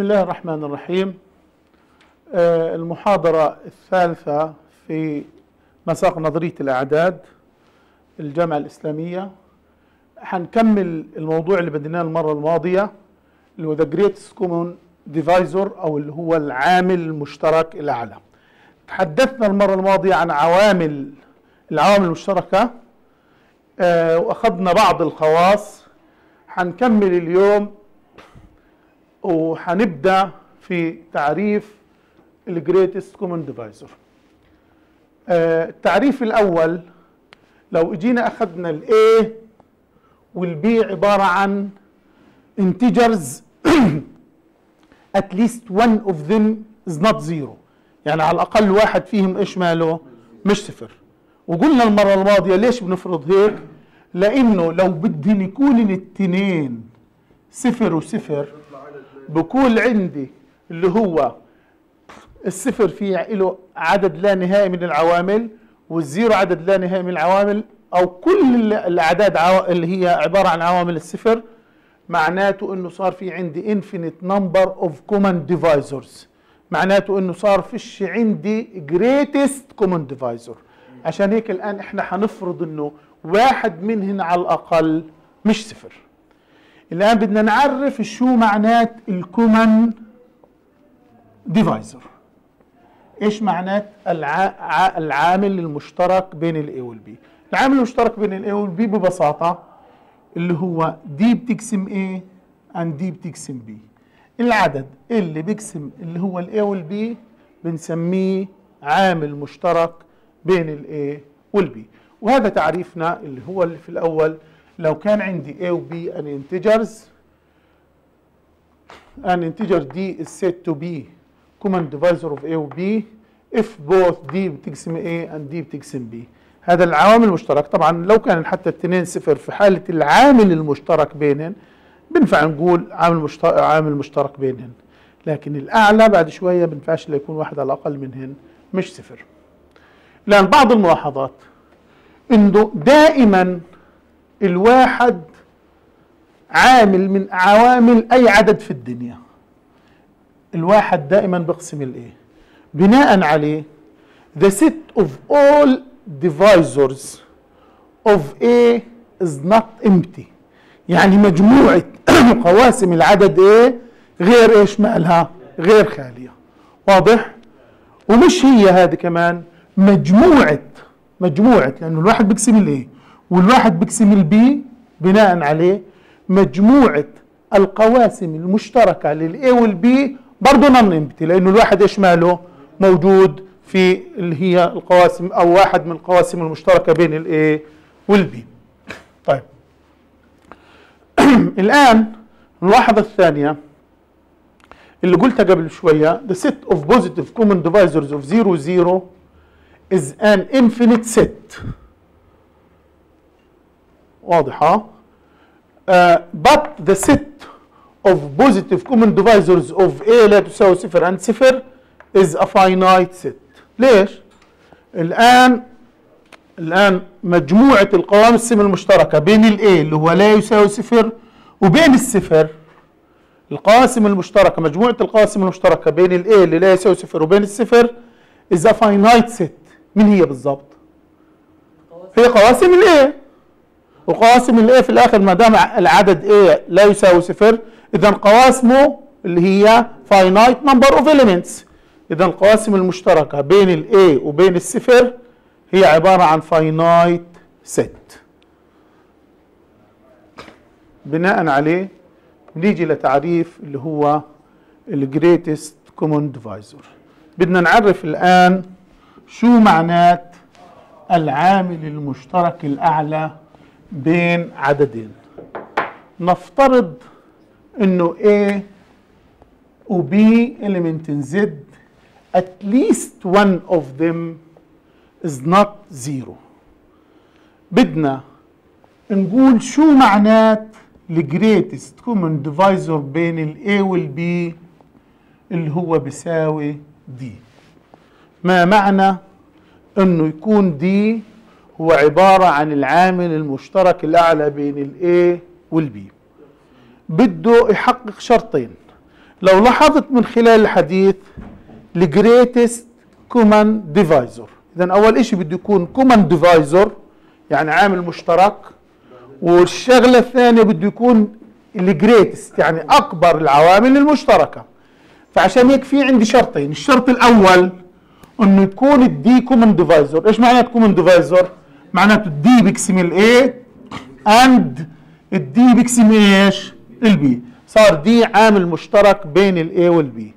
بسم الله الرحمن الرحيم المحاضرة الثالثة في مساق نظرية الأعداد الجامعة الإسلامية حنكمل الموضوع اللي بديناه المرة الماضية اللي هو The Greatest Common Divisor أو اللي هو العامل المشترك الأعلى تحدثنا المرة الماضية عن عوامل العوامل المشتركة آه، وأخذنا بعض الخواص. حنكمل اليوم وحنبدأ في تعريف ال greatest common divisor التعريف الأول لو إجينا أخذنا ال A وال B عبارة عن integers at least one of them is not zero. يعني على الأقل واحد فيهم إيش ماله؟ مش صفر. وقلنا المرة الماضية ليش بنفرض هيك؟ لأنه لو بدهم يكون الاثنين صفر وصفر بكون عندي اللي هو الصفر فيه له عدد لا نهائي من العوامل والزيرو عدد لا نهائي من العوامل أو كل الأعداد. اللي هي عبارة عن عوامل الصفر معناته إنه صار في عندي infinite number of common divisors معناته إنه صار فيش عندي greatest common divisor عشان هيك الآن إحنا حنفرض إنه واحد منهن على الأقل مش صفر الآن بدنا نعرف شو معنات ال common divisor إيش معنات الع... العامل المشترك بين ال A وال B العامل المشترك بين ال A وال B ببساطة اللي هو D بتقسم A and D بتقسم B العدد اللي بيقسم اللي هو ال A وال B بنسميه عامل مشترك بين ال A وال B وهذا تعريفنا اللي هو اللي في الأول لو كان عندي A و B an integers an integer D is said to be common divisor of A و B if both D بتقسم A and D بتقسم B. هذا العوامل المشترك. طبعا لو كان حتى الاثنين صفر في حالة العامل المشترك بينهم بنفع نقول عامل مشترك عامل مشترك بينهن. لكن الأعلى بعد شوية بنفعش يكون واحد على الأقل منهن مش صفر. الآن بعض الملاحظات إنه دائما الواحد عامل من عوامل أي عدد في الدنيا. الواحد دائما بقسم الإيه؟ بناء عليه the set of all divisors of A is not empty. يعني مجموعة قواسم العدد A غير إيش مالها؟ غير خالية. واضح؟ ومش هي هذه كمان مجموعة مجموعة لأنه الواحد بيقسم ال A؟ والواحد بيقسم ال B بناء عليه مجموعة القواسم المشتركة لل A وال B برضه non-empty لأنه الواحد إيش ماله؟ موجود في اللي هي القواسم أو واحد من القواسم المشتركة بين ال A والبي طيب. الآن الملاحظة الثانية اللي قلتها قبل شوية the set of positive common divisors of 0 0 is an infinite set. واضحة uh, but the set of positive common divisors of A لا تساوي صفر عند صفر is a finite set ليش؟ الآن الآن مجموعة القواسم المشتركة بين ال A اللي هو لا يساوي صفر وبين الصفر القواسم المشتركة مجموعة القواسم المشتركة بين ال A اللي لا يساوي صفر وبين الصفر is a finite set مين هي بالضبط؟ هي قواسم ال A وقواسم الايه في الآخر ما دام العدد A لا يساوي صفر اذا قواسمه اللي هي finite number of elements. اذا القواسم المشتركة بين ال A وبين الصفر هي عبارة عن finite set. بناء عليه نيجي لتعريف اللي هو ال greatest common divisor. بدنا نعرف الآن شو معنات العامل المشترك الأعلى بين عددين. نفترض إنه A و B element in Z at least one of them is not zero. بدنا نقول شو معنات ال greatest common divisor بين ال A وال B اللي هو بيساوي D. ما معنى إنه يكون D هو عبارة عن العامل المشترك الأعلى بين ال A وال B بده يحقق شرطين. لو لاحظت من خلال الحديث ال greatest common divisor اذا أول شيء بده يكون common divisor يعني عامل مشترك. والشغلة الثانية بده يكون ال greatest يعني أكبر العوامل المشتركة. فعشان هيك في عندي شرطين. الشرط الأول إنه يكون ال d common divisor إيش معناته common divisor معناته ال d بيقسم ال a and ال d بيقسم إيش؟ ال b صار d عامل مشترك بين ال a وال b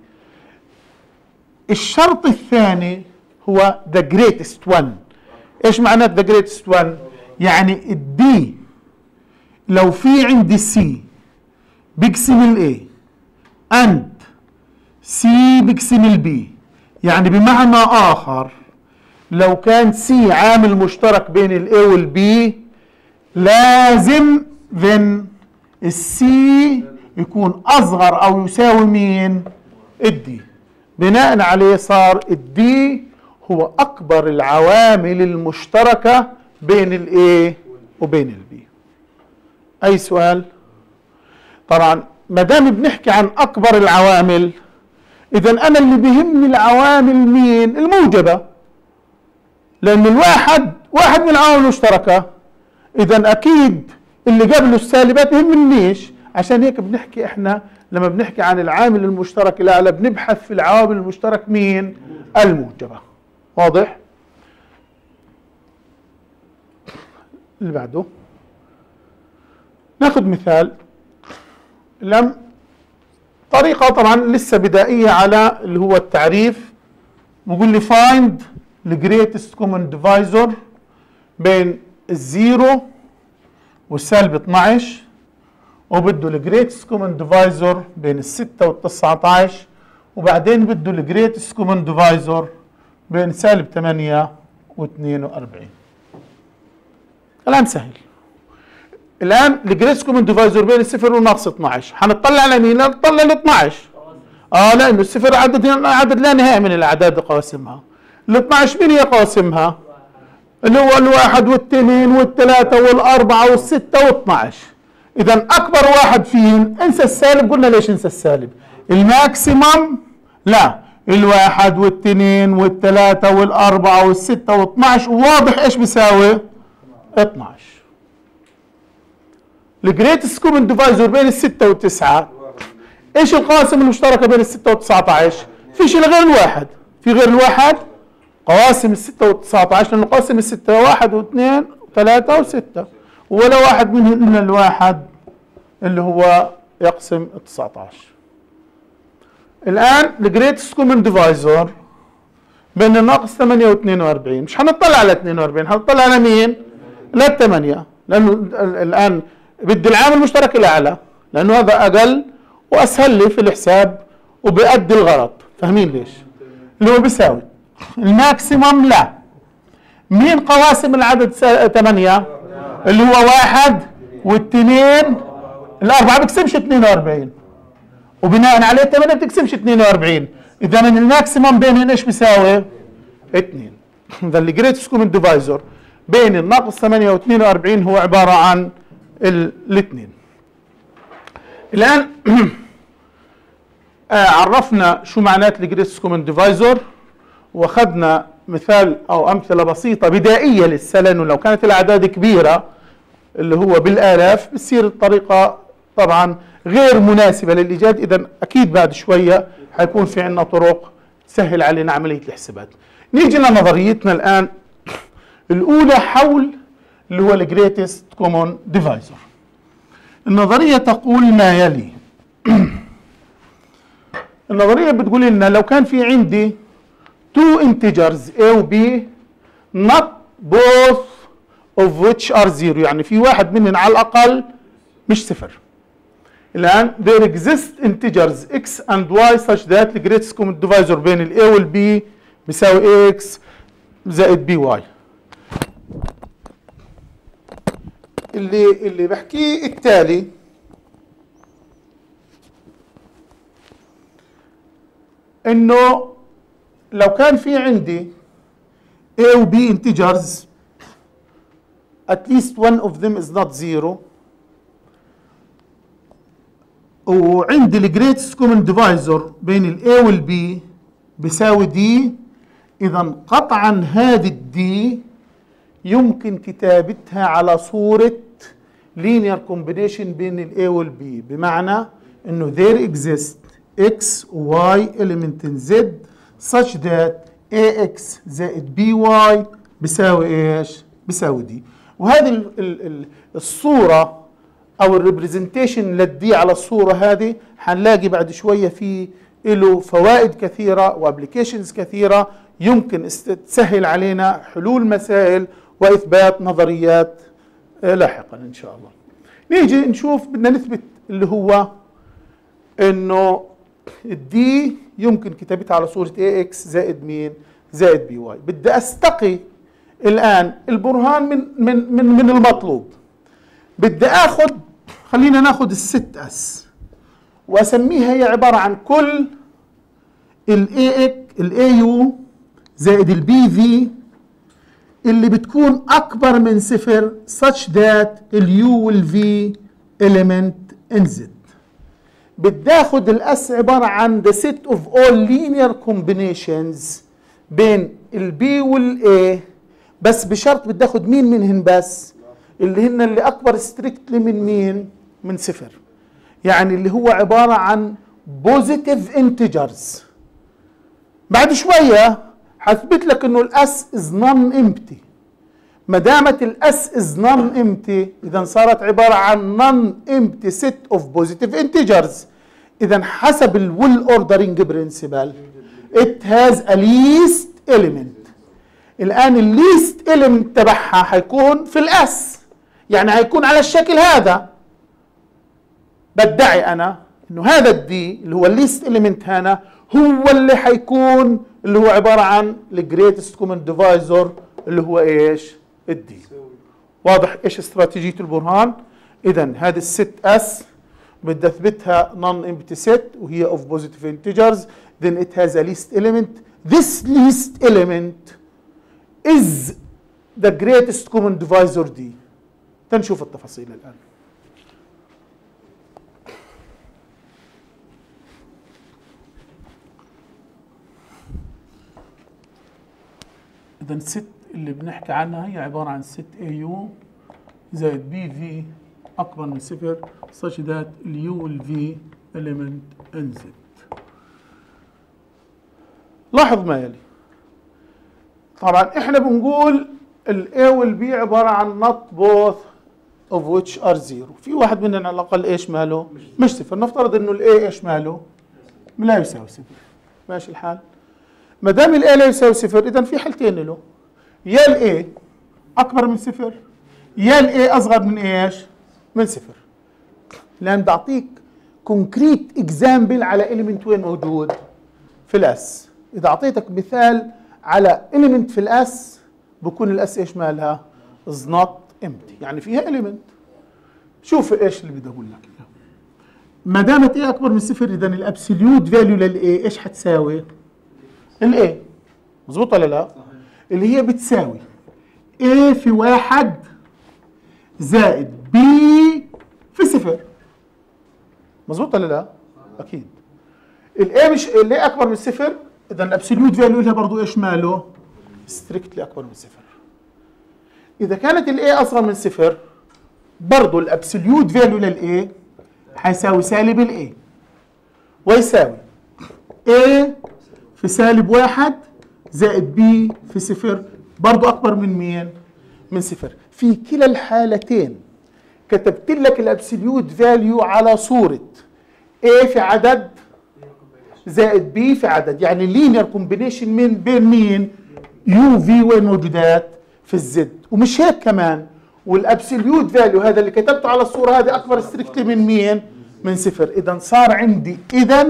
الشرط الثاني هو the greatest one إيش معنات the greatest one يعني ال d لو في عندي سي بيقسم ال a and c بيقسم ال b يعني بمعنى آخر لو كان سي عامل مشترك بين ال a وال b لازم then ال c يكون أصغر أو يساوي مين؟ ال d بناء عليه صار ال d هو أكبر العوامل المشتركة بين ال a وبين ال b أي سؤال؟ طبعا ما دام بنحكي عن أكبر العوامل اذا أنا اللي بيهمني العوامل مين؟ الموجبة. لأن الواحد واحد من العوامل المشتركة إذا أكيد اللي قبله السالبات يهمنيش عشان هيك بنحكي إحنا لما بنحكي عن العامل المشترك الاعلى بنبحث في العوامل المشترك مين؟ الموجبة. واضح؟ اللي بعده. ناخذ مثال. لم طريقة طبعا لسه بدائية على اللي هو التعريف. بقول لي find greatest common divisor بين ال zero والسالب 12 وبده ال greatest common divisor بين الستة وال 19 وبعدين بده ال greatest common divisor بين سالب 8 و 42 كلام سهل. الآن ال greatest common divisor بين الصفر والناقص 12 حنطلع على مين؟ نطلع ل 12 آه لأنه الصفر عدد عدد لا نهائي من الأعداد قواسمها ال 12 مين هي قواسمها؟ اللي هو الواحد والاثنين والثلاثة والأربعة والستة واثناعش. إذا أكبر واحد فيهم أنسى السالب قلنا ليش أنسى السالب؟ ال maximum لا. الواحد والاثنين والثلاثة والأربعة والستة واثناعش. وواضح إيش بيساوي؟ 12 ال greatest common divisor بين الستة والتسعة. إيش القاسم المشتركة بين الستة والتسعة عشر؟ فيش إلا غير الواحد. في غير الواحد؟ قواسم الستة والتسعة عشر لأنه قاسم الستة واحد واثنين وثلاثة وستة. ولا واحد منهم إلا الواحد اللي هو يقسم التسعة عشر. الآن ال greatest common divisor بين الناقص 8 و 42 مش هنطلع على 42 هنطلع على مين؟ لا 8 لأنه الآن بدي العامل المشترك الأعلى لأنه هذا أقل وأسهل لي في الحساب وبيأدي الغرض. فاهمين ليش؟ اللي هو بيساوي. ال maximum لا. مين قواسم العدد 8 اللي هو واحد واثنين الأربعة بيقسمش 42 وبناء عليه 8 بتقسمش 42 إذا ال maximum بينهم إيش بيساوي؟ 2 إذا ال greatest common divisor بين الناقص 8 و 42 هو عبارة عن الاثنين. الآن آه، عرفنا شو معنات ال greatest common divisor واخذنا مثال أو أمثلة بسيطة بدائية لسه لأنه لو كانت الأعداد كبيرة اللي هو بالآلاف بتصير الطريقة طبعا غير مناسبة للإيجاد. اذا أكيد بعد شوية حيكون في عندنا طرق تسهل علينا عمليه الحسابات نيجي لنظريتنا الآن الأولى حول اللي هو ال greatest common divisor النظرية تقول ما يلي. النظرية بتقول لنا لو كان في عندي two integers a و b not both of which are zero يعني في واحد منهم على الأقل مش صفر الآن there exist integers x and y such that the greatest common divisor بين ال a وال b بيساوي x زائد by اللي اللي بحكيه التالي انه لو كان في عندي A و B integers at least one of them is not zero. وعندي ال greatest common divisor بين ال a وال b بيساوي d اذا قطعا هذه ال d يمكن كتابتها على صورة linear combination بين ال a وال b بمعنى إنه there exist x y element in z such that ax زائد by بيساوي إيش؟ بيساوي d وهذه ال ال ال الصورة أو ال representation لل d على الصورة هذه حنلاقي بعد شوية في له فوائد كثيرة و applications كثيرة يمكن تسهل علينا حلول مسائل وإثبات نظريات لاحقا إن شاء الله. نيجي نشوف بدنا نثبت اللي هو إنه ال d يمكن كتابتها على صورة a x زائد مين؟ زائد b y. بدي أستقي الآن البرهان من من من من المطلوب. بدي اخذ خلينا ناخذ ال set S وأسميها هي عبارة عن كل ال a u زائد ال b v اللي بتكون أكبر من صفر such that ال U وال V element in Z بدي اخذ ال S عبارة عن the set of all linear combinations بين ال B وال A بس بشرط بدي اخذ مين منهن بس؟ اللي هن اللي أكبر strictly من مين؟ من صفر. يعني اللي هو عبارة عن positive integers بعد شوية حثبت لك إنه ال S is non empty ما دامت ال S is non empty اذا صارت عبارة عن non empty set of positive integers اذا حسب ال well ordering principle it has a least element الآن ال least element تبعها حيكون في ال S يعني حيكون على الشكل هذا بدعي أنا إنه هذا ال D اللي هو ال least element هنا هو اللي حيكون اللي هو عبارة عن ال greatest common divisor اللي هو إيش؟ ال D واضح إيش استراتيجية البرهان؟ اذا هذه ال set S بدي أثبتها non empty set وهي of positive integers then it has a least element. This least element is the greatest common divisor D. تنشوف التفاصيل الآن. اذا ال set اللي بنحكي عنها هي عبارة عن set A U زائد B V اكبر من صفر such that ال U وال V element in Z لاحظ ما يلي. طبعا إحنا بنقول ال A وال B عبارة عن not both of which are zero. في واحد مننا على الأقل إيش ماله؟ مش صفر. نفترض إنه ال A إيش ماله؟ لا يساوي صفر. ماشي الحال. ما دام ال A لا يساوي صفر اذا في حالتين له. يا ال A أكبر من صفر يا ال A أصغر من إيش؟ من صفر لأن بدي اعطيك concrete example على element وين موجود؟ في ال S إذا أعطيتك مثال على element في ال S بكون ال S إيش مالها؟ is not empty يعني فيها element شوف إيش اللي بدي أقول لك ما دامت A أكبر من صفر اذا ال absolute value لل A إيش حتساوي؟ ال A مظبوط ولا لا؟ اللي هي بتساوي A في واحد زائد B في صفر مظبوط ولا لا؟ أكيد ال A مش ال A أكبر من صفر إذا ال absolute value لها برضه إيش ماله؟ strictly أكبر من صفر إذا كانت ال A أصغر من صفر برضه ال absolute value لل A حيساوي سالب ال A ويساوي A في سالب واحد زائد B في صفر برضو أكبر من مين؟ من صفر في كلا الحالتين كتبت لك ال absolute value على صورة A في عدد زائد B في عدد يعني linear combination من بين مين؟ U V وين موجودات؟ في ال Z ومش هيك كمان وال absolute value هذا اللي كتبته على الصورة هذه أكبر strictly من مين؟ من صفر إذا صار عندي إذا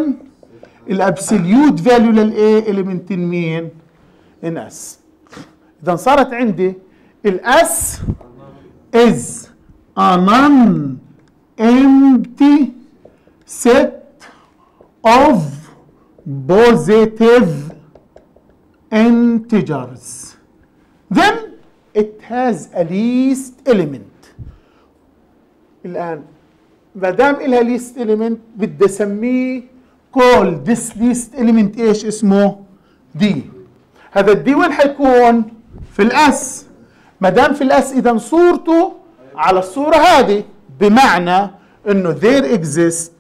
ال absolute value لل A element مين؟ in S اذا صارت عندي ال S is a non empty set of positive integers. Then it has a least element. الآن ما دام إلها least element بدي أسميه call this least element إيش اسمه؟ دي هذا الدي وين حيكون؟ في الأس. ما دام في الأس إذا صورته على الصورة هذه بمعنى إنه there exists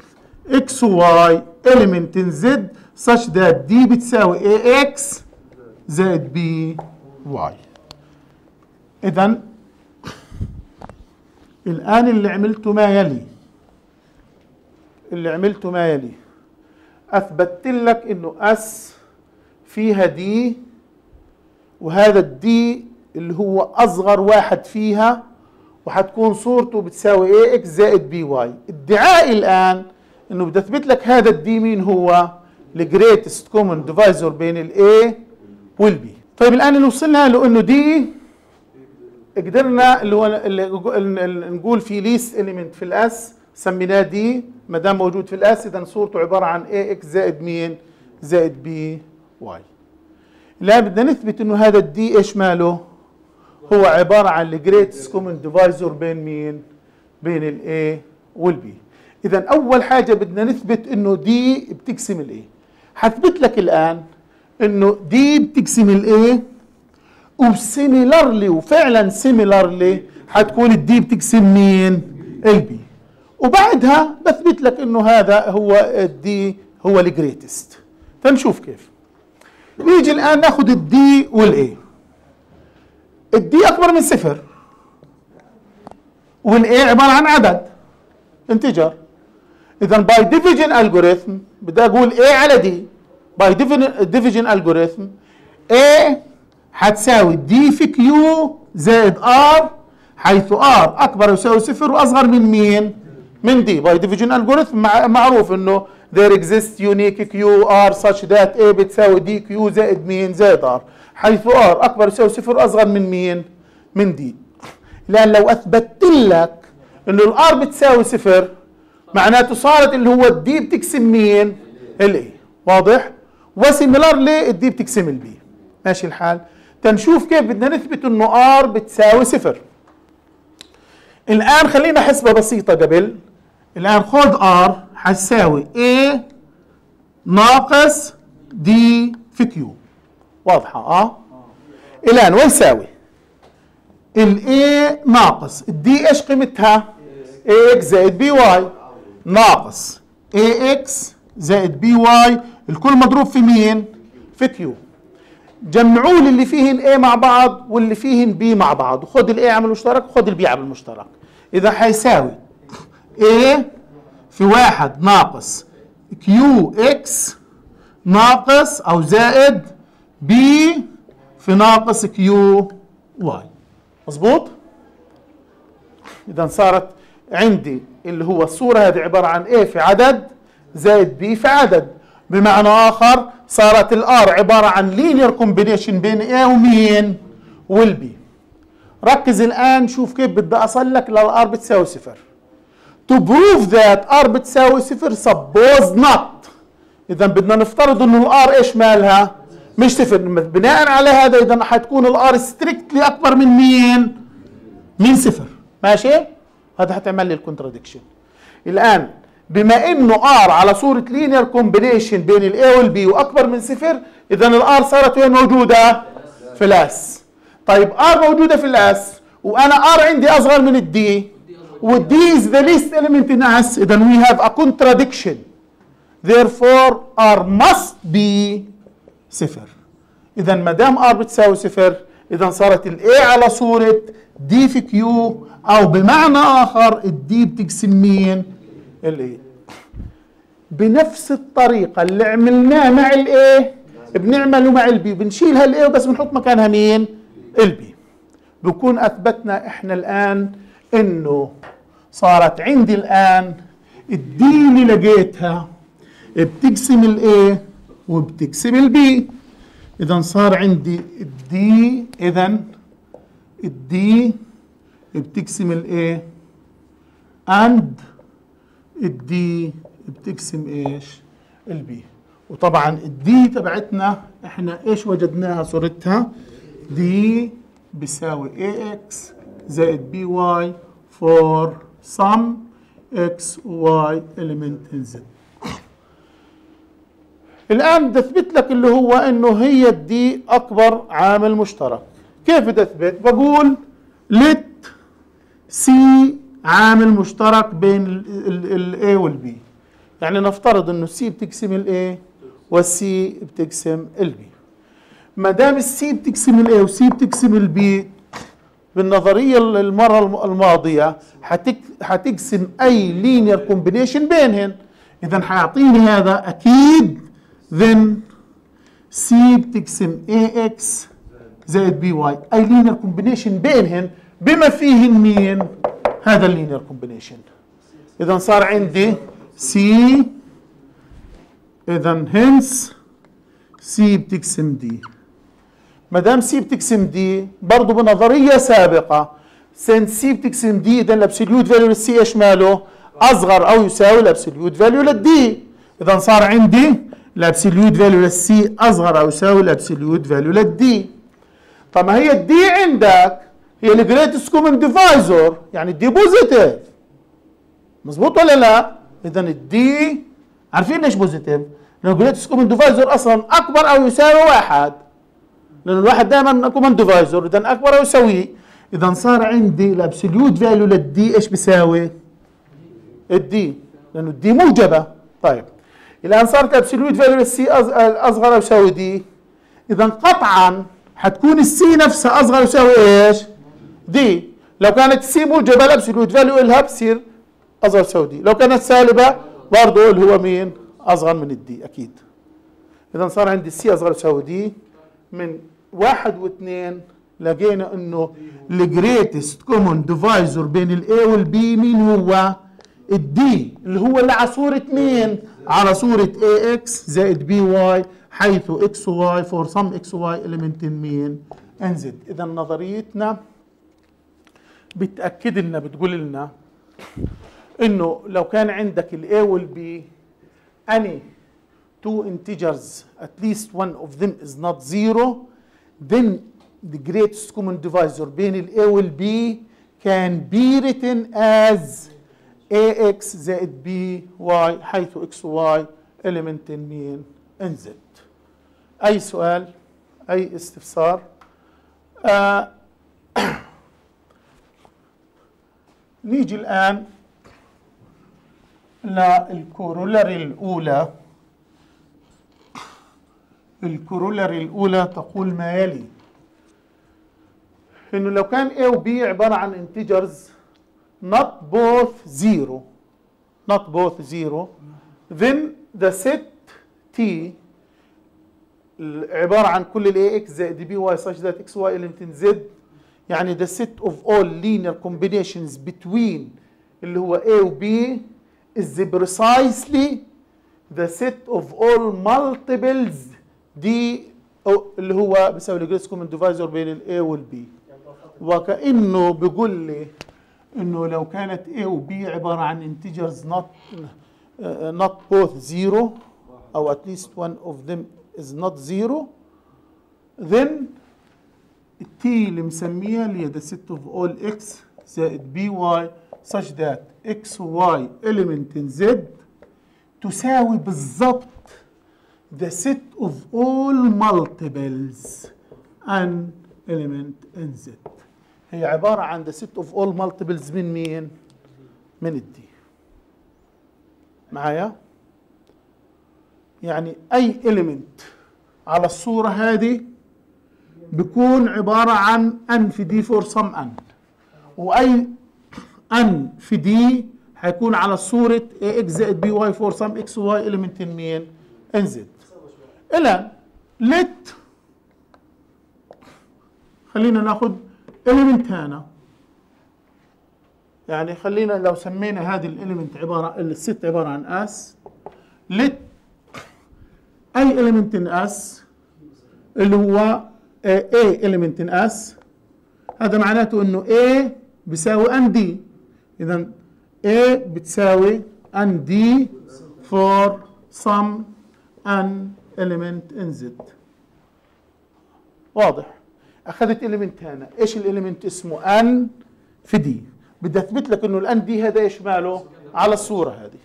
x y element in z such that d بتساوي ax زائد b y. اذا الآن اللي عملته ما يلي؟ اللي عملته ما يلي؟ أثبتت لك إنه S فيها D وهذا ال D اللي هو أصغر واحد فيها وحتكون صورته بتساوي A X زائد B Y ادعائي الآن إنه بدي أثبت لك هذا ال D مين هو ال greatest common divisor بين ال A وال B طيب الآن اللي وصلنا له إنه D قدرنا اللي هو اللي نقول في least element في ال S سميناه D ما دام موجود في ال S اذا صورته عبارة عن A X زائد مين؟ زائد B Y لا بدنا نثبت إنه هذا ال D إيش ماله؟ هو عبارة عن ال greatest common divisor بين مين؟ بين ال A وال B اذا أول حاجة بدنا نثبت إنه D بتقسم ال A حثبت لك الآن إنه D بتقسم ال A و similarly وفعلا similarly حتكون ال D بتقسم مين؟ ال B وبعدها بثبت لك إنه هذا هو ال D هو ال greatest فنشوف كيف. نيجي الآن ناخذ ال D وال A ال D أكبر من صفر. وال A عبارة عن عدد. integer. اذا by division algorithm بدي أقول A على D by division algorithm A حتساوي D في Q زائد R حيث R أكبر يساوي صفر وأصغر من مين؟ من D by division algorithm معروف إنه there exists unique q r such that a بتساوي D Q زائد مين؟ زائد R حيث R أكبر يساوي صفر واصغر من مين؟ من D لأن لو اثبتت لك إنه ال R بتساوي صفر معناته صارت اللي هو الدي بتقسم مين؟ الاي واضح؟ وسيميلار ليه الدي بتقسم البي ماشي الحال؟ تنشوف كيف بدنا نثبت إنه R بتساوي صفر الآن خلينا حسبة بسيطة قبل الآن خذ R حتساوي A ناقص D في Q واضحة آه؟ الان ويساوي ال A ناقص ال D إيش قيمتها؟ X زائد Y ناقص. X زائد Y الكل مضروب في مين؟ في Q جمعوا لي اللي فيهن A مع بعض واللي فيهن B مع بعض. وخد ال A عامل مشترك وخد ال B عامل مشترك. إذا حيساوي A في واحد ناقص X ناقص أو زائد B في ناقص QY مظبوط؟ إذا صارت عندي اللي هو الصورة هذه عبارة عن A في عدد زائد B في عدد. بمعنى آخر صارت ال R عبارة عن linear combination بين A ومين؟ وال B ركز الآن شوف كيف بدي أصل لك لل R بتساوي صفر. To prove that r بتساوي صفر suppose not. إذا بدنا نفترض إنه ال R إيش مالها؟ مش صفر بناء على هذا إذا حتكون ال R strictly أكبر من مين من صفر. ماشي؟ هذا حتعمل لي ال contradiction الآن بما إنه R على صورة linear combination بين ال A وال B وأكبر من صفر إذا ال R صارت وين؟ موجودة؟ في ال S طيب R موجودة في ال S وأنا R عندي أصغر من ال D وال D is the least element in S إذا we have a contradiction. Therefore r must be صفر. اذا ما دام R بتساوي صفر اذا صارت ال A على صورة D في Q أو بمعنى آخر ال D بتقسم مين؟ ال A بنفس الطريقة اللي عملناه مع ال A بنعمله مع ال B بنشيل هال A وبس بنحط مكانها مين؟ ال B بكون أثبتنا إحنا الآن إنه صارت عندي الآن ال D اللي لقيتها بتقسم ال A وبتقسم ال B اذا صار عندي الدي اذا الدي بتقسم الاي اند الدي بتقسم إيش؟ البي وطبعا الدي تبعتنا إحنا إيش وجدناها صورتها؟ D بيساوي AX زائد BY for some x y element in z. الآن أثبت لك اللي هو إنه هي ال D أكبر عامل مشترك. كيف أثبت؟ بقول let C عامل مشترك بين ال A وال B. يعني نفترض إنه C بتقسم ال A وال C بتقسم ال B. ما دام ال C بتقسم ال A وال C بتقسم ال B بالنظرية المرة الماضية حتقسم أي linear combination بينهن. إذا حيعطيني هذا أكيد then C بتقسم AX زائد BY أي linear combination بينهن بما فيهن مين؟ هذا ال linear combination إذا صار عندي C. إذا hence C بتقسم D. ما دام C بتقسم D برضه بنظرية سابقة since C بتقسم D اذا ال absolute value لل C إيش ماله؟ أصغر أو يساوي ال absolute value لل D اذا صار عندي الابسوليوت فاليو للسي أصغر أو يساوي الابسوليوت فاليو للدي. طب ما هي ال D عندك هي ال greatest common divisor يعني ال D positive مظبوط ولا لا؟ اذا ال D عارفين ليش positive؟ لأنه ال greatest common divisor أصلا أكبر أو يساوي واحد. لأنه الواحد دائما common divisor اذا أكبر أو يساويه اذا صار عندي الابسوليوت فاليو للدي إيش بيساوي؟ الدي لأنه الدي موجبة. طيب. الان صارت ال absolute value لل C اصغر أو يساوي D اذا قطعا حتكون ال C نفسها أصغر أو يساوي إيش؟ D لو كانت ال C موجبة ال absolute value لها بصير أصغر أو يساوي D لو كانت سالبة برضه اللي هو مين؟ أصغر من ال D أكيد اذا صار عندي ال C أصغر أو يساوي D من واحد واثنين لقينا إنه الجريتست كومون ديفايزر بين الاي والبي مين هو؟ الدي اللي هو اللي على صورة مين؟ على صورة X زائد Y حيث for some X Y element مين؟ in Z اذا نظريتنا بتأكد لنا بتقول لنا إنه لو كان عندك ال A وال B any two integers at least one of them is not zero then the greatest common divisor بين ال A وال B can be written as AX زائد BY حيث XY element in مين in Z. أي سؤال؟ أي استفسار؟ آه نيجي الآن للكورولاري الأولى. الكورولاري الأولى تقول ما يلي؟ إنه لو كان A و B عبارة عن integers not both zero not both zero then the set T عبارة عن كل ال AX زائد BY such that XY element in Z يعني the set of all linear combinations between اللي هو A و B is precisely the set of all multiples D اللي هو بيساوي ال greatest common divisor بين ال A وال B وكانه بيقول لي انه لو كانت A و B عباره عن integers not uh, not both zero أو at least one of them is not zero then T اللي مسميها اللي هي the set of all x زائد by such that x y element in z تساوي بالضبط the set of all multiples an element in Z هي عبارة عن the set of all multiples من مين؟ من ال D معايا؟ يعني أي element على الصورة هذه بيكون عبارة عن N في D for some N وأي N في D هيكون على صورة X زائد B Y for some X Y element مين؟ in Z الان let خلينا ناخذ element هنا يعني خلينا لو سمينا هذه ال element عباره الست عبارة عن S let أي element in اس اللي هو A element in S هذا معناته إنه A بيساوي N D اذا A بتساوي ان دي for some an element in Z. واضح؟ أخذت element هنا. إيش ال element اسمه؟ N في D. بدي أثبت لك إنه ال N D هذا إيش ماله؟ على الصورة هذه.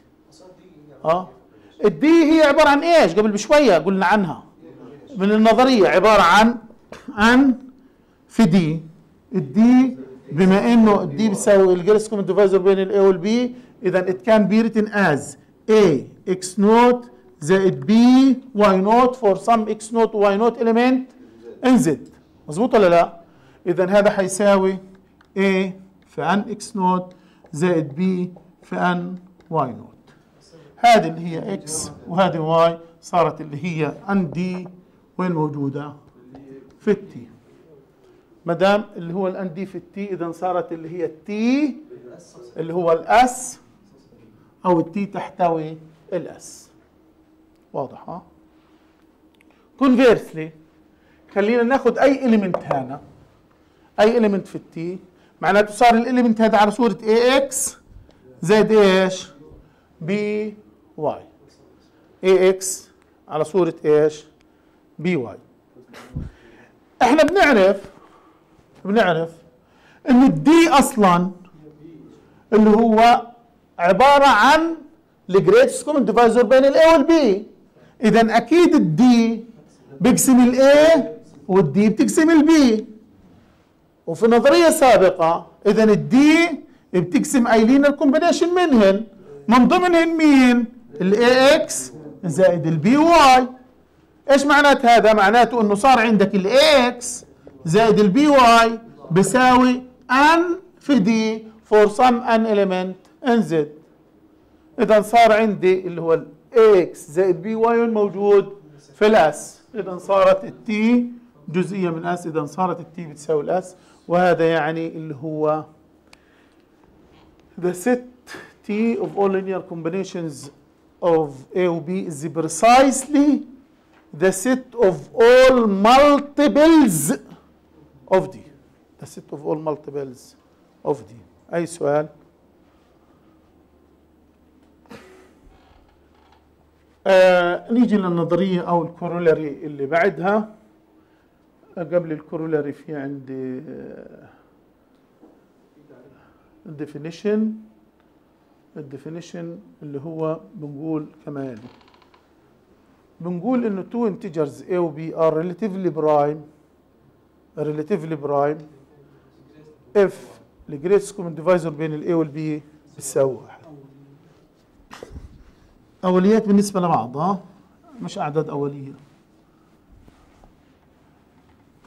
آه. ال D هي عبارة عن إيش؟ قبل بشوية قلنا عنها. من النظرية عبارة عن N في D. الدي بما إنه الدي بيساوي الجريس كومن ديفايزر بين الاي والبي اذا it can be written as a x naught زائد b y naught for some x naught و y naught element in z. مظبوط ولا لا؟ اذا هذا حيساوي a في n x naught زائد b في n y naught هذه اللي هي x وهذه y صارت اللي هي n d وين موجودة؟ في ال T ما دام اللي هو ال N D في ال T اذا صارت اللي هي التي اللي هو الاس أو التي تحتوي الاس واضح ها conversely خلينا ناخذ أي element هنا. أي element في ال T معناته صار ال element هذا على صورة A X زائد إيش B Y A X على صورة إيش B Y إحنا بنعرف بنعرف إنه ال D أصلا اللي هو عبارة عن ال greatest common divisor بين ال A وال B اذا أكيد الدي بيقسم الاي والدي بتقسم البي وفي نظرية سابقة إذا ال D بتقسم اي linear combination منهن؟ من ضمنهن مين؟ ال A X زائد ال B Y إيش معنات هذا؟ معناته إنه صار عندك ال A X زائد ال B Y بيساوي N في D for some N element in Z إذا صار عندي اللي هو ال A X زائد B Y موجود في ال S إذا صارت ال T جزئيه من S اذا صارت ال T بتساوي ال S وهذا يعني اللي هو the set t of all linear combinations of a و b is precisely the set of all multiples of d the set of all multiples of d اي سؤال آه نيجي للنظرية أو الكورولاري اللي بعدها آه، قبل ال corollary في عندي ال definition ال definition اللي هو بنقول كما يلي بنقول إنه two integers a و b are relatively prime relatively prime if ال greatest common divisor بين ال a وال b بتساوي واحد. أوليات بالنسبة لبعض ها؟ مش أعداد أولية.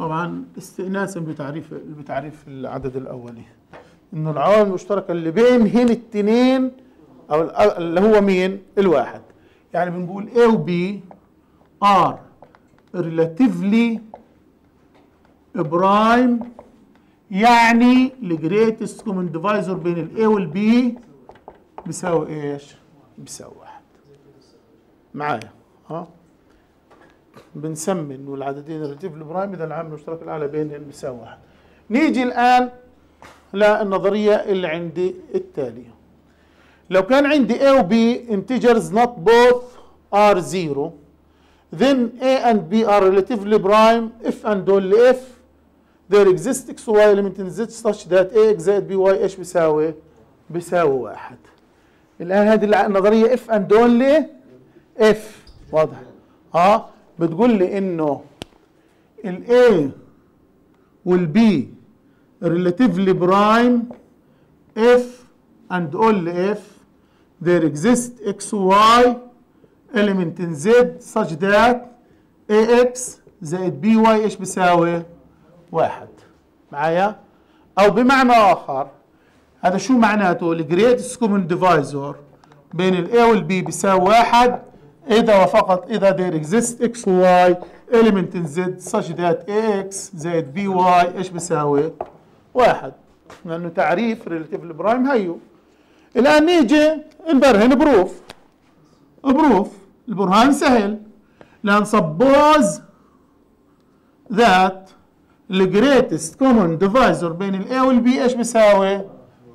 طبعا استئناسا بتعريف بتعريف العدد الأولي. إنه العوامل المشتركه اللي بين هن الاثنين أو ال- اللي هو مين؟ الواحد. يعني بنقول A و B are relatively prime يعني ال greatest common divisor بين ال A وال B بيساوي إيش؟ بيساوي واحد. معايا؟ ها؟ بنسمي انه العددين ال relatively prime إذا العامل المشترك الأعلى بينهم بيساوي واحد نيجي الآن للنظريه اللي عندي التالية لو كان عندي A و B integers not both are zero then A and B are relatively prime if and only if there exists x y element in z such that a زائد b y إيش بيساوي؟ بيساوي واحد. الآن هذه النظرية if and only if واضح؟ آه بتقول لي إنه ال A وال B relatively prime if and only if there exists x y element in z such that ax زائد by إيش بيساوي؟ واحد. معايا؟ أو بمعنى آخر هذا شو معناته؟ ال greatest common divisor بين ال a وال b بيساوي واحد إذا وفقط إذا there exists x y element in z such that ax زائد by إيش بيساوي؟ واحد. لأنه تعريف relatively prime هيو. الآن نيجي نبرهن بروف. بروف البرهان سهل. لأن suppose that ال greatest common divisor بين ال a وال b إيش بيساوي؟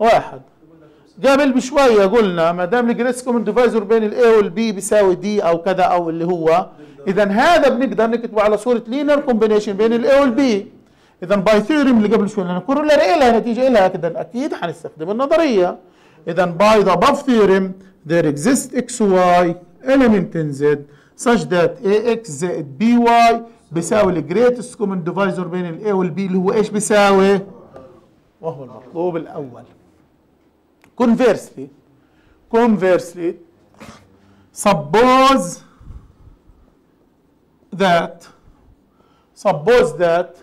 واحد. قبل بشويه قلنا ما دام ال greatest common divisor بين ال a وال b بيساوي d أو كذا أو اللي هو اذا هذا بنقدر نكتبه على صورة linear combination بين ال a وال b اذا by theorem اللي قبل شوي لأن corollary لها نتيجة لها كده أكيد حنستخدم النظرية اذا by the above theorem there exists xy element in z such that ax زائد by بيساوي ال greatest common divisor بين ال a وال b اللي هو إيش بيساوي؟ وهو المطلوب الأول. Conversely conversely suppose that suppose that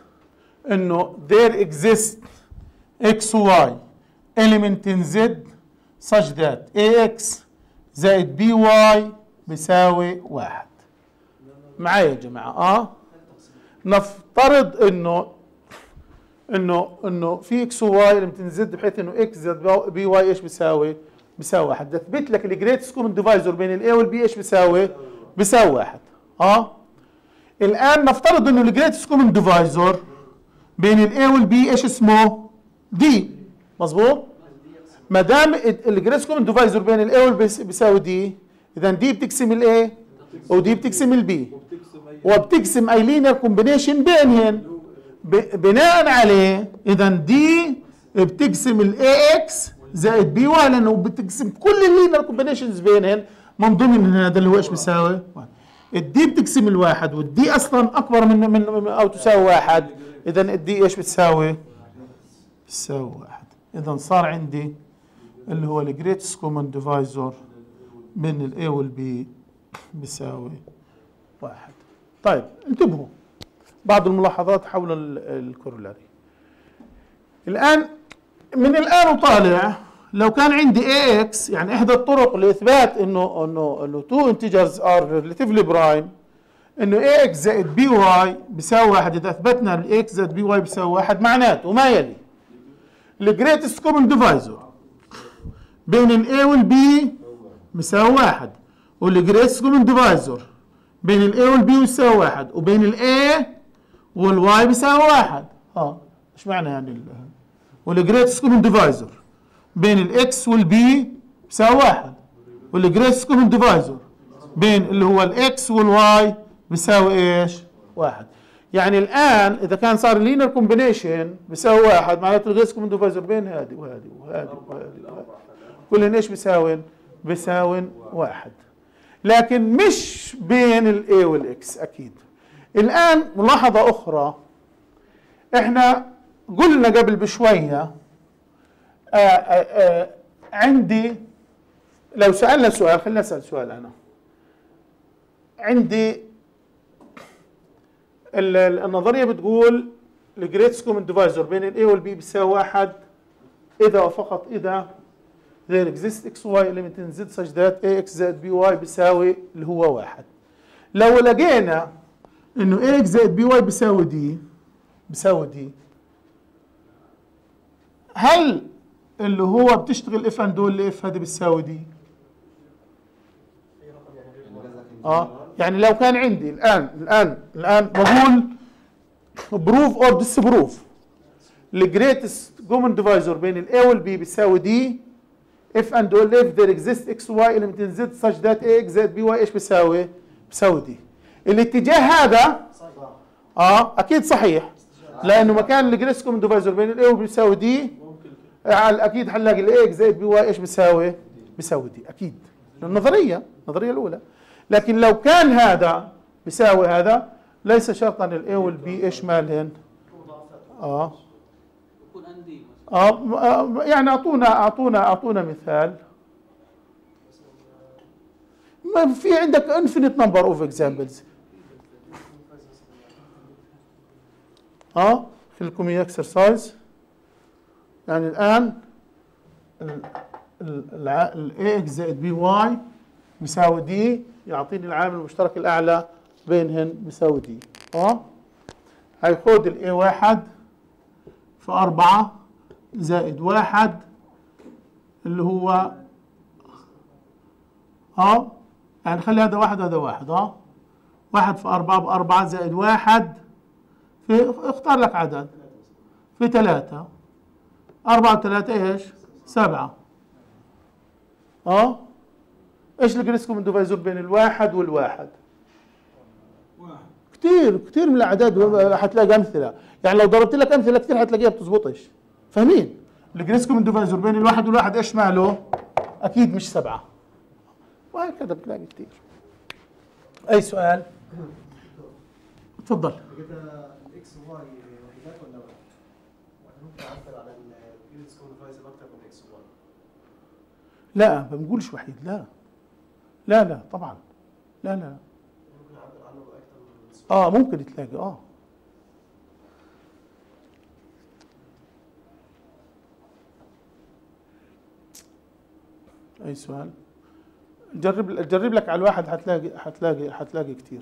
انه there exists xy element in z such that ax زائد by بيساوي واحد معايا يا جماعة آه نفترض انه إنه إنه في x و y element in z بحيث إنه ax زائد by إيش بيساوي؟ بيساوي واحد بثبت لك ال greatest common divisor بين ال a وال b إيش بيساوي؟ بيساوي واحد آه الآن نفترض إنه ال greatest common divisor بين ال a وال b إيش اسمه؟ d مظبوط؟ ما دام ال greatest common divisor بين ال a وال b بيساوي d اذا d بتقسم ال a و d بتقسم ال b وبتقسم اي linear combination بينهن بناء عليه اذا d بتقسم ال ax زائد by لأنه بتقسم كل ال linear combinations بينهن من ضمن هذا اللي هو إيش بيساوي؟ ال d بتقسم الواحد وال d أصلا أكبر من من من- أو تساوي واحد. اذا ال d إيش بتساوي؟ بتساوي واحد. اذا صار عندي اللي هو ال greatest common divisor بين ال a وال b بيساوي واحد. طيب انتبهوا. بعض الملاحظات حول ال- ال corollary الآن من الآن وطالع لو كان عندي ax يعني إحدى الطرق لإثبات إنه إنه إنه two integers are relatively prime إنه ax زائد by بيساوي واحد. إذا أثبتنا ال ax زائد by بيساوي واحد معناته ما يلي. ال greatest common divisor بين ال a وال b بيساوي واحد. وال greatest common divisor بين ال a وال b بيساوي واحد. وبين ال a وال y بيساوي واحد. آه. إيش معنى يعني ال- وال greatest common divisor بين ال x وال b بيساوي واحد. وال greatest common divisor بين اللي هو ال x وال y بيساوي إيش؟ واحد. يعني الآن إذا كان صار linear combination بيساوي واحد معناته ال greatest common divisor بين هذه وهذه وهذه وهذه كلهن إيش بيساوي؟ بيساوي واحد. لكن مش بين ال a وال x أكيد. الآن ملاحظة أخرى. إحنا قلنا قبل بشوية آآ آآ عندي لو سألنا سؤال خلينا نسال سؤال أنا. عندي ال- ال- النظرية بتقول ال greatest common divisor بين ال a وال b بيساوي واحد إذا وفقط إذا there exists x y element in z such that ax زائد by بيساوي اللي هو واحد. لو لقينا إنه ax زائد by بيساوي d بيساوي d هل اللي هو بتشتغل if and only if هذه بتساوي d آه. يعني لو كان عندي الآن الآن الآن بقول prove or disprove ال greatest common divisor بين ال a وال b بيساوي d if and only if there exists x y in z such that ax زائد by إيش بيساوي؟ بيساوي d الاتجاه هذا آه أكيد صحيح. لأنه مكان ال greatest common divisor بين ال a بيساوي d. على- أكيد حنلاقي ال ax زائد by إيش بيساوي؟ بيساوي d أكيد. النظرية النظرية الأولى. لكن لو كان هذا بيساوي هذا ليس شرطا ال a وال b إيش مالهن؟ آه. عندي آه آه، يعني أعطونا أعطونا أعطونا مثال. ما في عندك infinite number of examples آه في لكم exercise يعني الان ال ax زائد by بيساوي d يعطيني العامل المشترك الاعلى بينهن بيساوي d آه هاي خد ال a واحد في أربعة زائد واحد اللي هو آه يعني خلي هذا واحد هذا واحد. آه واحد في أربعة بأربعة زائد واحد. في اختار لك عدد. في ثلاثة. أربعة وثلاثة إيش؟ سبعة. أه؟ إيش الجريسكم ديفايزر بين الواحد والواحد؟ كثير كثير من الأعداد حتلاقي أمثلة. يعني لو ضربت لك أمثلة كثير حتلاقيها بتزبطش فاهمين؟ ال greatest common divisor بين الواحد والواحد إيش ماله؟ أكيد مش سبعة. وهكذا بتلاقي كثير أي سؤال؟ تفضل. وحيدات ولا ولا ممكن اعبر على ال greatest common divisor أكتر من x y لا ما بنقولش وحيد لا. لا لا طبعا. لا لا ممكن اعبر عنه من. آه ممكن تلاقي آه. أي سؤال؟ جرب جرب لك على الواحد حتلاقي حتلاقي حتلاقي كتير.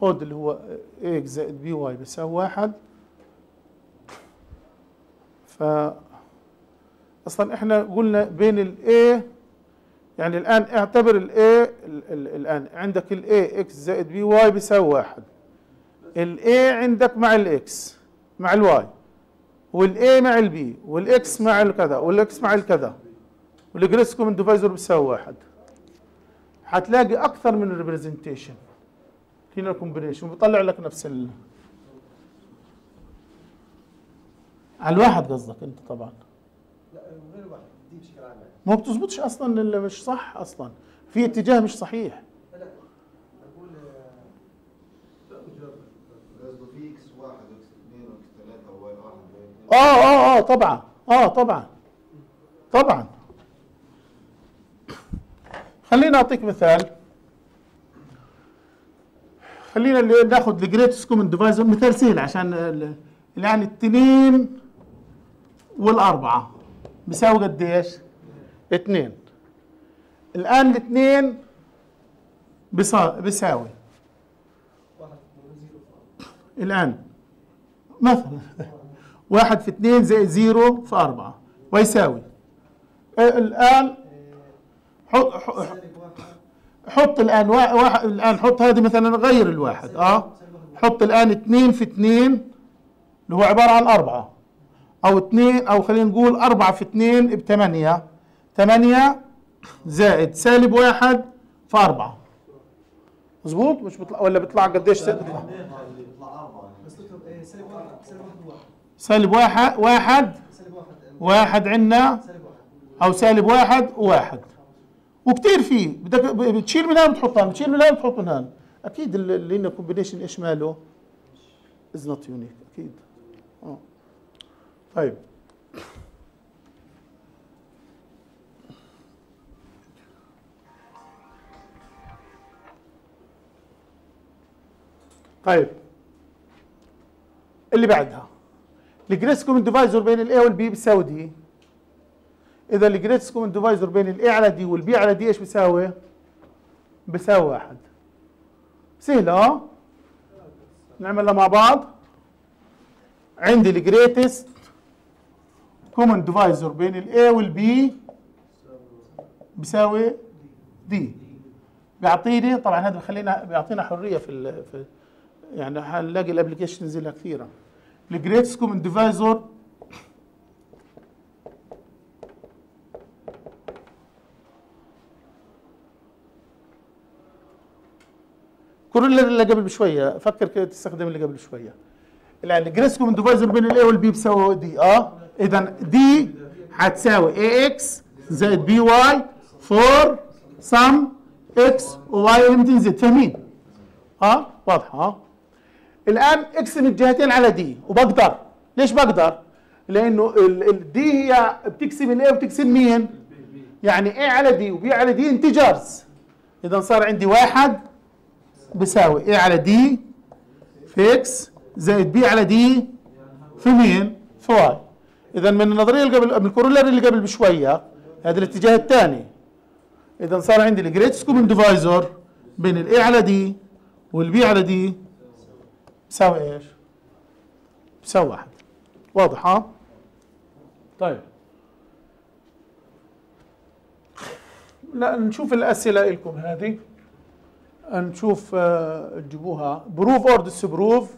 خد اللي هو ax زائد b y بيساوي واحد. ف أصلا إحنا قلنا بين ال a يعني الآن اعتبر ال a الآن عندك ال a x زائد b y بيساوي واحد. ال a عندك مع ال x مع ال y والاي مع البي والاكس مع الكذا والاكس مع الكذا والجريس كومن ديفايزر بيساوي واحد. حتلاقي أكثر من representation هنا combination بيطلع لك نفس ال على الواحد قصدك انت طبعا. لا غير واحد دي بشكل عام يعني. ما بتزبطش أصلا اللي مش صح أصلا. في اتجاه مش صحيح. لا قصده في إكس واحد واكس اثنين واكس وواي واحد اثنين. آه آه آه طبعا. آه طبعا. طبعا. خليني أعطيك مثال. خلينا ناخذ ال greatest common divisor مثال سهل عشان يعني الاثنين والأربعة. بيساوي قديش؟ اثنين. الآن الاثنين بيسا- بيساوي. الآن. مثلا. واحد في اثنين زائد زيرو في أربعة. ويساوي. الآن. حط حط- حط الآن وا- واحد الآن حط هذه مثلا غير الواحد آه؟ سالب واحد حط الآن اثنين في اثنين اللي هو عبارة عن أربعة أو اثنين أو خلينا نقول أربعة في اثنين بثمانية ثمانية زائد سالب واحد في أربعة. مظبوط؟ مش بيطلع ولا بيطلع قديش بيطلع بيطلع سالب؟ واحد سالب واحد واحد سالب واحد واحد سالب واحد واحد عندنا سالب واحد أو سالب واحد وواحد وكتير فيه. بدك بتشيل من هنا بتحط هنا بتشيل من هنا بتحط من هنا أكيد ال- ال linear combination إيش ماله؟ is not unique أكيد. آه. طيب. طيب. اللي بعدها. ال greatest common divisor بين ال a وال b بيساوي d إذا ال greatest common divisor بين ال a على d وال b على d إيش بيساوي؟ بيساوي واحد. سهلة آه؟ نعملها مع بعض. عندي ال greatest common divisor بين ال a وال b بيساوي d بيعطيني طبعا هذا بخلينا بيعطينا حرية في, ال في يعني هنلاقي ال applications لها كثيرة. ال greatest common divisor corollary اللي قبل بشوية. فكر كده تستخدم اللي قبل شوية. الان ال greatest common divisor بين ال a وال b بيساوي d آه؟ اذا دي هتساوي اي إكس زائد بي واي فور سم إكس وواي ليمتين زد فاهمين؟ آه؟ واضحه آه؟ الآن اقسم الجهتين على d وبقدر. ليش بقدر؟ لأنه ال d هي بتقسم ال a وبتقسم مين؟ يعني a على d و b على d integers. اذا صار عندي واحد بيساوي a على d في x زائد b على d في مين؟ في y اذا من النظرية اللي قبل من ال corollary اللي قبل بشوية هذا الاتجاه الثاني اذا صار عندي ال greatest common divisor بين ال a على d وال b على d بيساوي إيش؟ بيساوي واحد واضح ها؟ طيب لا نشوف الأسئلة لكم هذه نشوف آه، تجيبوها prove or disprove.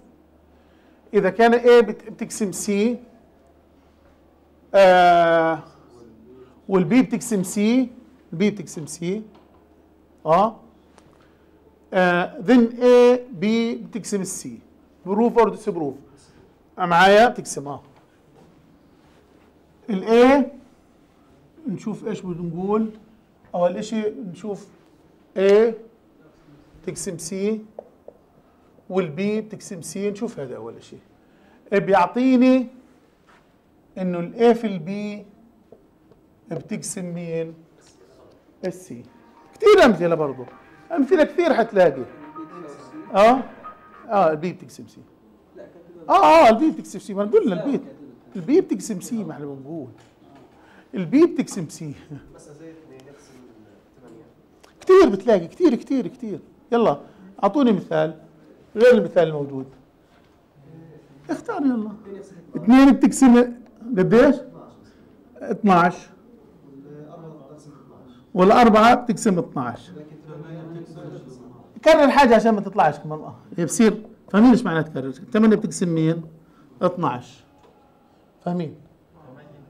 إذا كان A بت- بتقسم C. آه وال B بتقسم C. ال B بتقسم C. آه. آه then A B بتقسم C. prove or disprove. معايا؟ بتقسم آه. ال A نشوف إيش بدنا نقول. أول إشي نشوف A تقسم سي والبي بتقسم سي نشوف هذا أول اشي بيعطيني إنه ال A في ال B بتقسم مين؟ ال C كثير أمثلة برضه أمثلة كثير حتلاقي. آه؟ آه ال B بتقسم C آه آه ال B بتقسم C ما قلنا ال B ال B بتقسم C ما إحنا بنقول. ال B بتقسم C مثلا زي 2 يقسم 8 كثير بتلاقي. كثير كثير كثير يلا أعطوني مثال غير المثال الموجود. اختار يلا. 2 يقسم 12 اثنين بتقسم قديش 12 والأربعة تقسم 12 والأربعة بتقسم 12 لكن 8 بتقسم كرر الحاجة عشان ما تطلعش كمان. الله هي بصير. فاهمين إيش معنى تكرر؟ 8 بتقسم مين؟ 12 فاهمين؟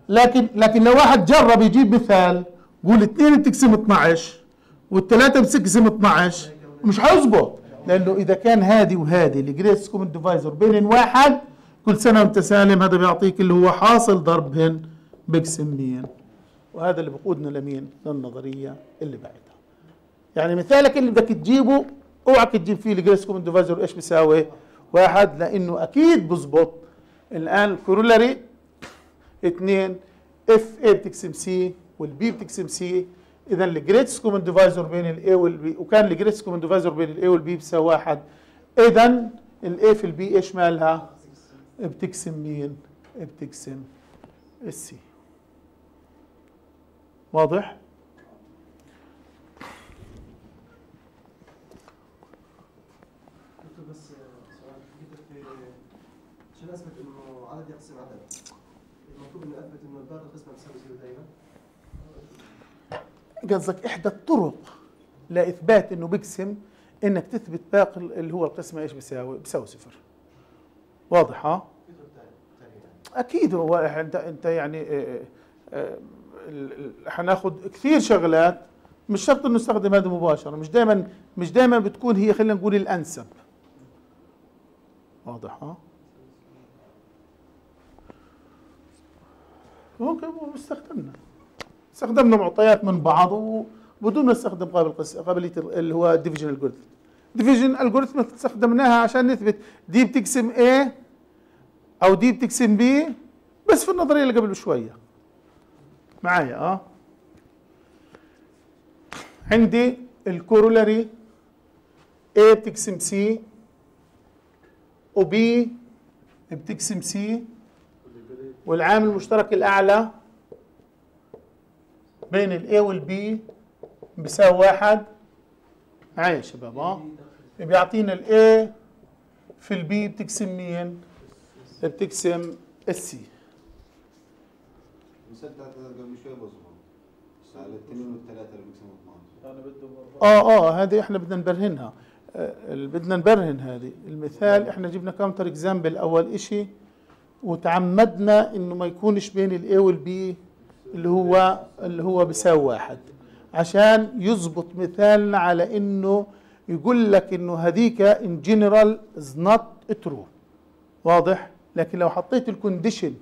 لكن لكن لو واحد جرب يجيب مثال قول اثنين بتقسم 12 والثلاثة بتقسم 12 مش حيظبط لأنه إذا كان هذه وهذه ال greatest common divisor بين واحد كل سنة وأنت سالم هذا بيعطيك اللي هو حاصل ضربهن بقسم مين. وهذا اللي بقودنا لمين؟ للنظرية اللي بعدها. يعني مثالك اللي بدك تجيبه اوعك تجيب فيه ال greatest common divisor إيش بيساوي؟ واحد لأنه أكيد بزبط. الآن ال corollary اثنين if a بتقسم c وال b بتقسم c اذا الجريتس كومن ديفايزر بين الاي والبي وكان الجريتس كومن ديفايزر بين الاي والبي بيساوي واحد اذا ال a في ال b إيش مالها؟ بتقسم مين؟ بتقسم السي واضح؟ دكتور بس سؤال جدا في عشان اثبت انه عدد يقسم عدد المطلوب اني اثبت انه الباقي القسمه بتساوي zero دائما قصدك إحدى الطرق لإثبات إنه بيقسم إنك تثبت باقي اللي هو القسمة إيش بيساوي؟ بيساوي صفر. واضح ها؟ أكيد هو انت أنت يعني آه، آه، ال- حناخد كثير شغلات مش شرط إنه نستخدم هذا مباشرة مش دائما مش دائما بتكون هي خلينا نقول الأنسب واضح ها ممكن استخدمنا استخدمنا معطيات من بعض وبدون ما نستخدم قابل قابلية ال- اللي هو division algorithm division algorithm استخدمناها عشان نثبت d بتقسم A أو d بتقسم b بس في النظرية اللي قبل بشوية. معايا آه. عندي ال corollary A بتقسم C وB بتقسم C والعامل المشترك الأعلى بين ال A وال B بيساوي واحد. معايا يا شباب آه بيعطينا ال A في ال B بتقسم مين؟ بتقسم السي المثال بتاعت قبل شوي بظبط على الاثنين والثلاثة اللي بيقسموا 12 أنا بده آه آه هذه إحنا بدنا نبرهنها. آه، بدنا نبرهن هذه. المثال إحنا جبنا counter example أول إشي وتعمدنا إنه ما يكونش بين ال a وال b اللي هو اللي هو بيساوي واحد. عشان يزبط مثالنا على إنه يقول لك إنه هذيك in general is not true واضح؟ لكن لو حطيت ال condition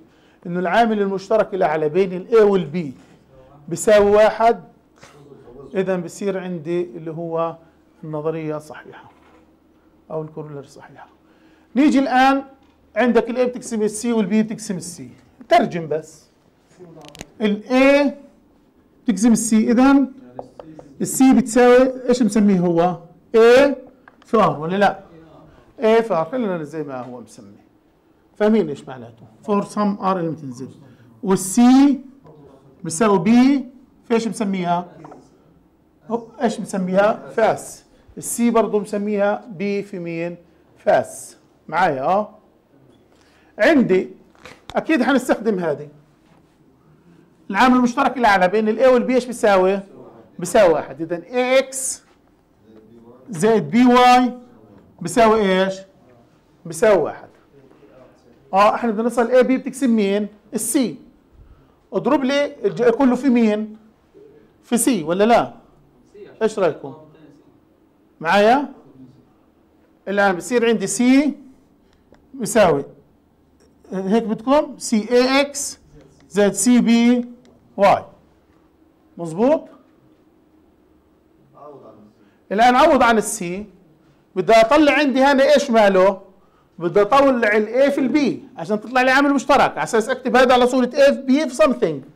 إنه العامل المشترك الاعلى بين ال a وال b بيساوي واحد اذا بصير عندي اللي هو النظرية صحيحة أو ال corollary صحيحة. نيجي الآن عندك الاي بتقسم السي والبي بتقسم السي ترجم بس. الاي بتقسم السي اذا السي بتساوي إيش مسميه هو؟ a في r ولا لا؟ a في r خلينا زي ما هو مسمي. فاهمين إيش معناته؟ for some r اللي بتنزل. وال c بيساوي b في إيش مسميها؟ إيش مسميها؟ في s. السي برضه مسميها b في مين؟ في s. معايا آه؟ عندي أكيد حنستخدم هذه. العامل المشترك الاعلى بين ال a وال b إيش بيساوي؟ بيساوي واحد. a x زائد b y بيساوي إيش؟ بيساوي واحد. آه إحنا بدنا نصل a b بتقسم مين؟ السي اضرب لي كله في مين؟ في سي ولا لا؟ إيش رأيكم؟ معايا؟ الان بصير عندي سي بيساوي. هيك بدكم؟ c a x زائد c b y. مظبوط؟ الآن عوض عن السي. بدي أطلع عندي هنا إيش ماله؟ بدي اطلع ال a في ال b عشان تطلع لي عامل مشترك. على أساس أكتب هذا على صورة a b في something.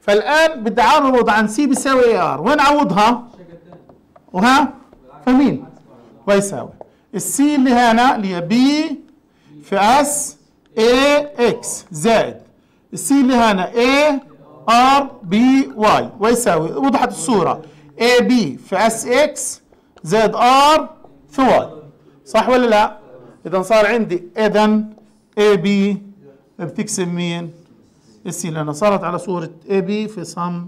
فالآن بدي اعوض عن c بيساوي a r وين أعوضها؟ وها؟ فمين؟ ويساوي السي اللي هنا اللي هي b في s a x زائد. السي اللي هنا a r b y ويساوي وضحت الصورة. a b في s x زائد r في y صح ولا لا؟ اذا صار عندي اذا a b بتقسم مين؟ السي لأنها صارت على صورة a b في some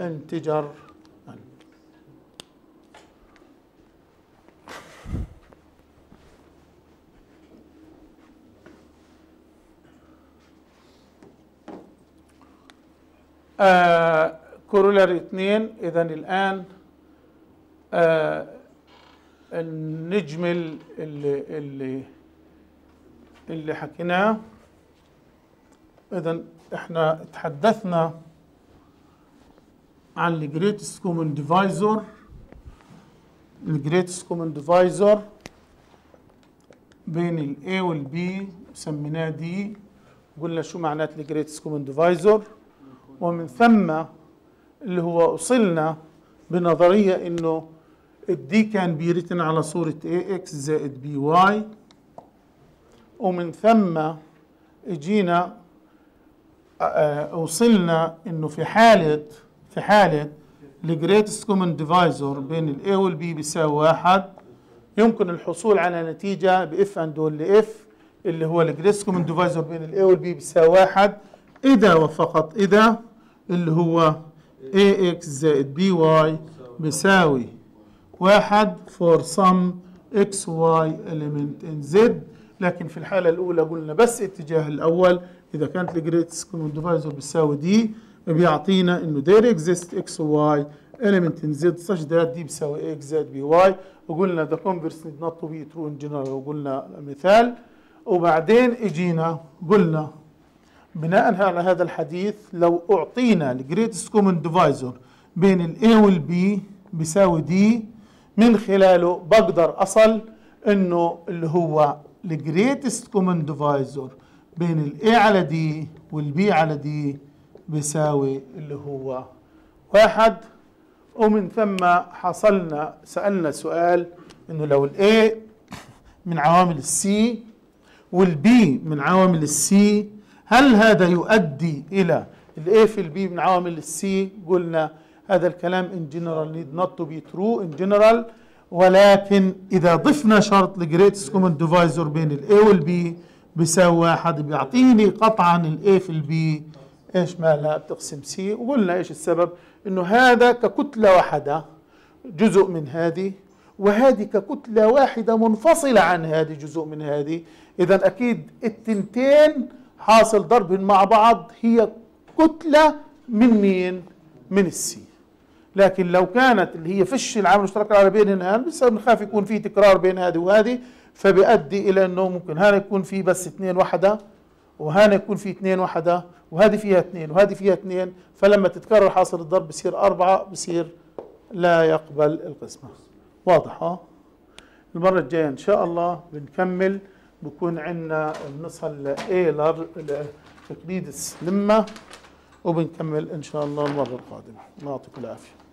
integer آه corollary 2 اذا الآن آه نجمل اللي اللي اللي حكيناه اذا إحنا تحدثنا عن الجريتست كومن ديفايزر الجريتست كومن ديفايزر بين الاي والبي سميناه d. قلنا شو معنات ال greatest common divisor ومن ثم اللي هو وصلنا بنظرية إنه ال D can be written على صورة X زائد Y ومن ثم اجينا آه، وصلنا إنه في حالة في حالة ال greatest common divisor بين ال A وال B بيساوي واحد. يمكن الحصول على نتيجة ب if and if اللي هو ال greatest common divisor بين ال A وال B بيساوي واحد. إذا وفقط إذا اللي هو x زائد y بيساوي واحد for some x y element in z. لكن في الحالة الأولى قلنا بس اتجاه الأول إذا كانت ال greatest common divisor بتساوي D بيعطينا إنه there exist x y element in z such that D بيساوي x زائد واي وقلنا the converse need not to be true in general. وقلنا مثال. وبعدين اجينا قلنا بناء على هذا الحديث لو أعطينا ال greatest common divisor بين ال A وال B بيساوي D من خلاله بقدر أصل إنه اللي هو ال greatest common divisor بين ال A على D وال B على D بيساوي اللي هو واحد. ومن ثم حصلنا سألنا سؤال إنه لو الاي من عوامل السي والبي من عوامل السي هل هذا يؤدي إلى ال A في ال B من عوامل ال C قلنا هذا الكلام in general need not to be true in general. ولكن إذا ضفنا شرط ال greatest common divisor بين ال A وال B بيساوي واحد بيعطيني قطعا ال A في ال B. إيش مالها بتقسم C وقلنا إيش السبب؟ إنه هذا ككتلة واحدة جزء من هذه وهذه ككتلة واحدة منفصلة عن هذه جزء من هذه. إذا أكيد التنتين حاصل ضرب مع بعض هي كتلة من مين؟ من السي لكن لو كانت اللي هي فش العامل المشترك على بينهن بس بنخاف يكون في تكرار بين هذه وهذه فبيؤدي إلى إنه ممكن هنا يكون في بس اثنين وحده وهنا يكون في اثنين وحده وهذه فيها اثنين وهذه فيها اثنين فلما تتكرر حاصل الضرب بصير أربعة بصير لا يقبل القسمة. واضح ها؟ المرة الجاية إن شاء الله بنكمل بكون عندنا النسخة الإيلر تقليد السلمة وبنكمل إن شاء الله المرة القادمة. الله يعطيكم العافية.